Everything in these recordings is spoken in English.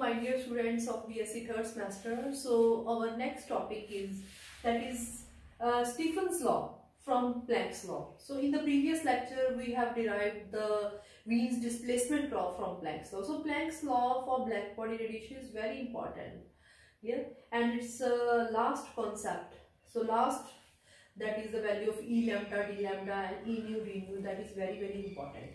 my dear students of BSc third semester. So our next topic is that is uh, Stephen's law from Planck's law. So in the previous lecture we have derived the Wien's displacement law from Planck's law. So Planck's law for black body radiation is very important. Yeah, and it's a uh, last concept. So last that is the value of E lambda, D lambda and E nu, D nu that is very very important.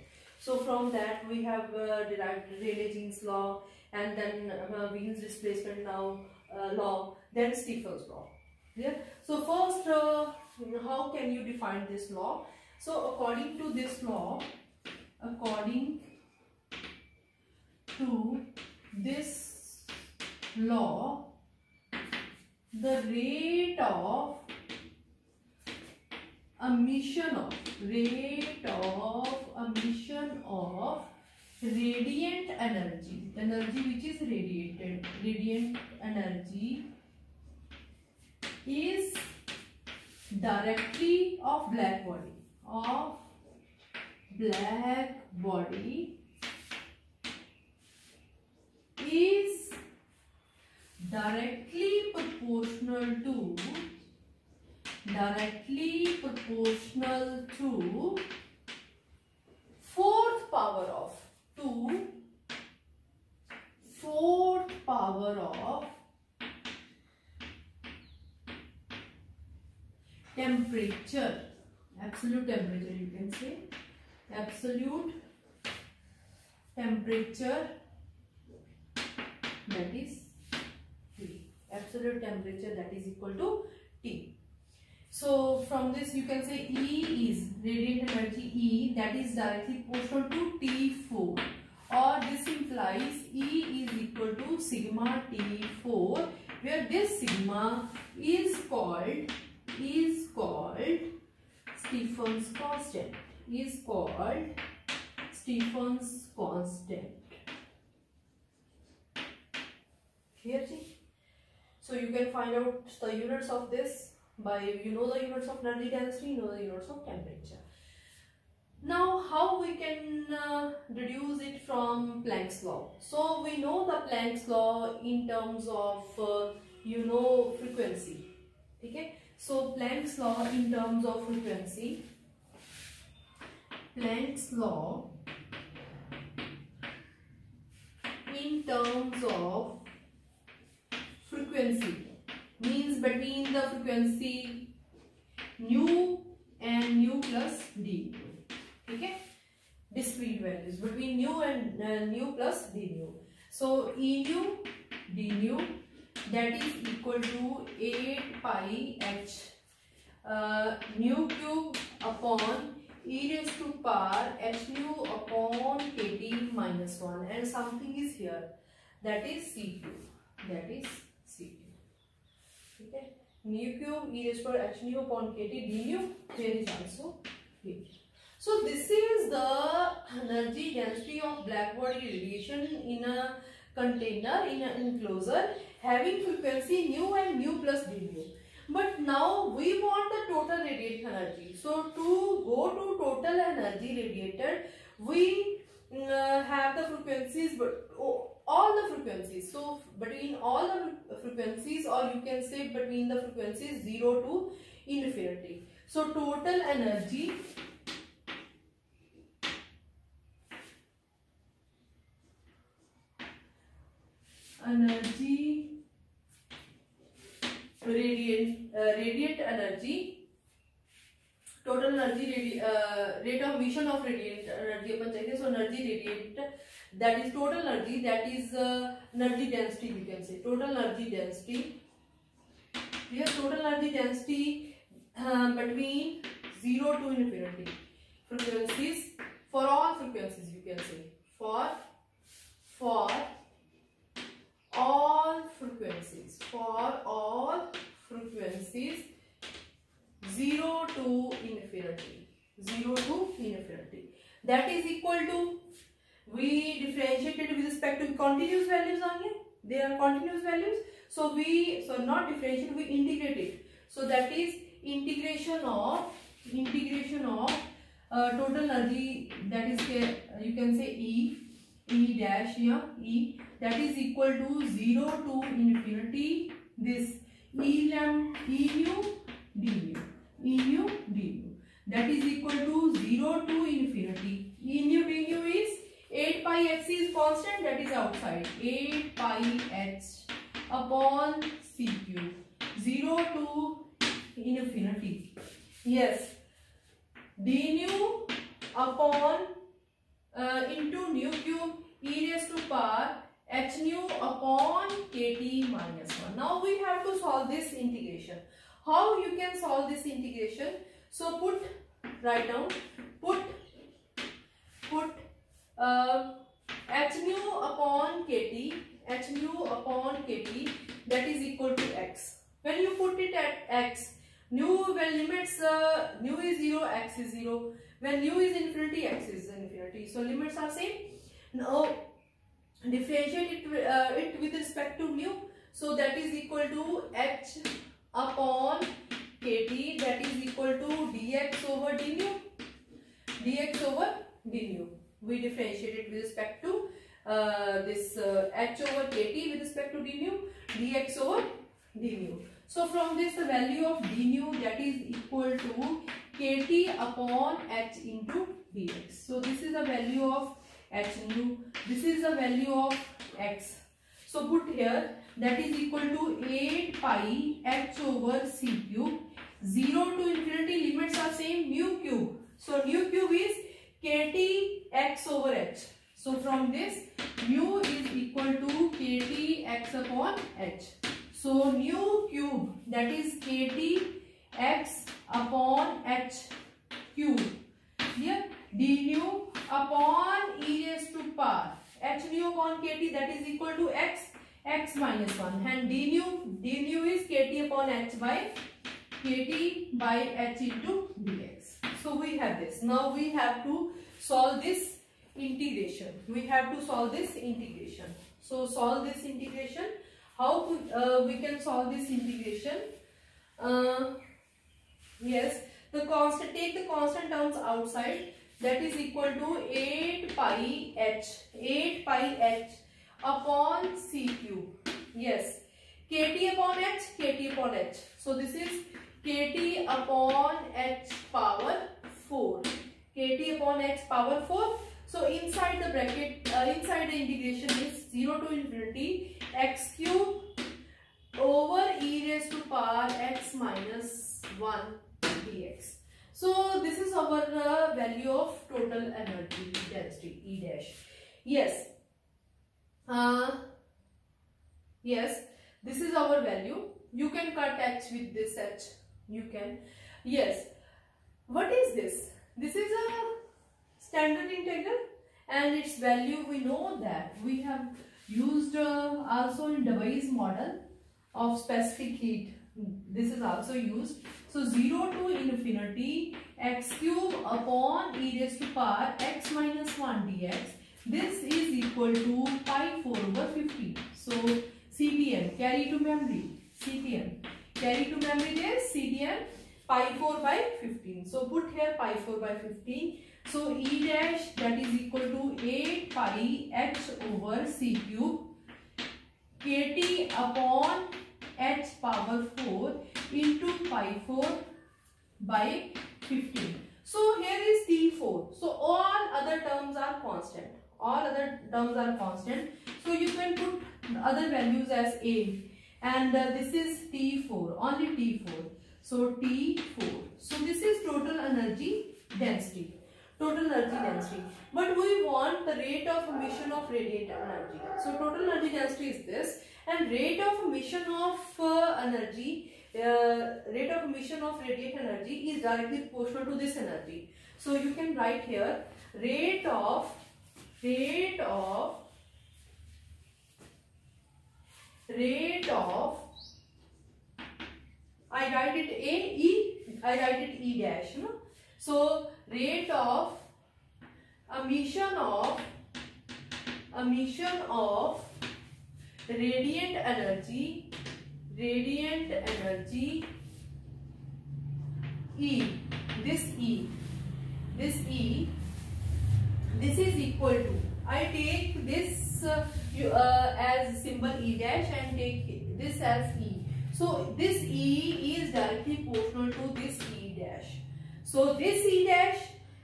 So from that we have uh, derived Rayleigh-Jeans law and then uh, Wien's displacement now uh, law, then Stephen's law. Yeah. So first, how can you define this law? So according to this law, according to this law, the rate of emission of rate of emission of radiant energy. Energy which is radiated radiant energy is directly of black body of black body is directly proportional to directly proportional to fourth power of 2 fourth power of temperature. Absolute temperature you can say. Absolute temperature that is T. Absolute temperature that is equal to T so from this you can say E is radiant energy E that is directly proportional to T4 or this implies E is equal to sigma T4 where this sigma is called is called Stephen's constant is called Stephen's constant. Clear? So you can find out the units of this by you know the units of energy density, you know the units of temperature. Now how we can uh, deduce it from Planck's law? So we know the Planck's law in terms of uh, you know frequency. Okay? So Planck's law in terms of frequency. Planck's law in terms of frequency means between the frequency nu and nu plus d. Okay? Discrete values between nu and uh, nu plus d nu. So E nu, d nu that is equal to 8 pi h uh, nu cube upon e raised to power h nu upon kt minus 1 and something is here that is c2 that is ठीक nu energy density of black body radiation in container in enclosure having frequency nu and nu plus d nu but now we want the total radiate energy so to go to total energy radiated we have the frequencies, but oh, all the frequencies. So between all the frequencies, or you can say between the frequencies 0 to infinity. So total energy energy radiant uh, radiant energy total energy rate of emission of radiate energy अपन चाहिए so energy radiate that is total energy that is energy density we can say total energy density clear total energy density between zero to infinity frequencies for all frequencies you can say for for all frequencies for all frequencies 0 to infinity. 0 to infinity. That is equal to we differentiated with respect to continuous values only they are continuous values. So we so not differentiate we integrate it so that is integration of integration of uh, total energy. That is you can say E E dash yeah, E. That is equal to 0 to infinity. This E lam E nu d E nu d nu that is equal to 0 to infinity. Nu d nu is 8 pi x is constant that is outside. 8 pi h upon c cube. 0 to infinity. Yes. D nu upon uh, into nu cube e raised to power h nu upon kt minus 1. Now we have to solve this integration. How you can solve this integration? So put, write down, put, put uh, h nu upon kt, h nu upon kt that is equal to x. When you put it at x, nu when limits uh, nu is 0, x is 0. When nu is infinity, x is infinity. So limits are same. Now differentiate it, uh, it with respect to nu. So that is equal to h upon kt that is equal to dx over d nu. dx over d nu. We differentiate it with respect to uh, this uh, h over kt with respect to d nu dx over d nu. So from this the value of d nu that is equal to kt upon h into dx. So this is the value of h nu. This is the value of x. So put here that is equal to 8 pi h over c cube. 0 to infinity limits are same nu cube. So nu cube is kt x over h. So from this mu is equal to kt x upon h. So nu cube that is kt x upon h cube. Here d nu upon e raised to power h nu upon kt that is equal to x x minus 1 and d nu d nu is kt upon h by kt by h into dx. So we have this. Now we have to solve this integration. We have to solve this integration. So solve this integration how uh, we can solve this integration? Uh, yes, the constant, take the constant terms outside that is equal to 8 pi h, 8 pi h upon c cube. Yes, kt upon h, kt upon h. So this is kt upon h power 4. kt upon h power 4. So inside the bracket, uh, inside the integration is 0 to infinity x cube over e raised to power x minus 1 dx. So this is our uh, value of total energy density E dash. Yes. Uh, yes. This is our value. You can cut h with this h. You can. Yes. What is this? This is a standard integral and its value we know that we have used uh, also in Debye's model of specific heat. This is also used. So 0 to infinity x cube upon e raised to power x minus 1 dx. This is equal to pi 4 over 50. So CTN carry to memory. CTN carry to memory this CTN pi 4 by 15. So put here pi 4 by 15. So E dash that is equal to 8 pi h over c cube kt upon h power 4 into pi 4 by 15. So here is T4. So all other terms are constant. All other terms are constant. So you can put other values as A. And uh, this is T4. Only T4. So T4. So this is total energy density. Total energy density. But we want the rate of emission of radiant energy. So total energy density is this. And rate of emission of uh, energy uh, rate of emission of radiant energy is directly proportional to this energy. So you can write here rate of rate of rate of I write it A E I write it E dash no? So rate of emission of emission of radiant energy radiant energy E this E this E this is equal to I take this uh, uh, as symbol E dash and take this as E. So this E is directly proportional to this E dash. So this E dash,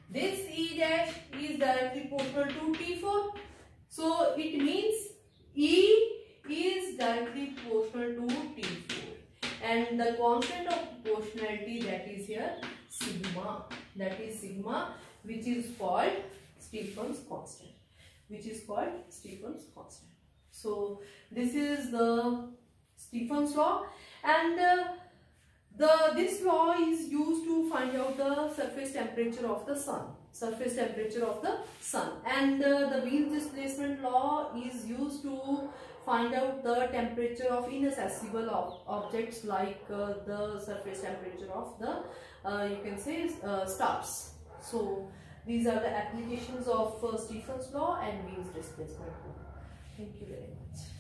this E dash is directly proportional to T4. So it means E is directly proportional to T4 and the constant of proportionality that is here sigma that is sigma which is called Stephen's constant which is called Stefan's constant. So this is the Stefan's law. And uh, the this law is used to find out the surface temperature of the sun surface temperature of the sun. And uh, the Wien's displacement law is used to find out the temperature of inaccessible ob objects like uh, the surface temperature of the uh, you can say uh, stars. So these are the applications of uh, Stephen's law and Wien's displacement law. Thank you very much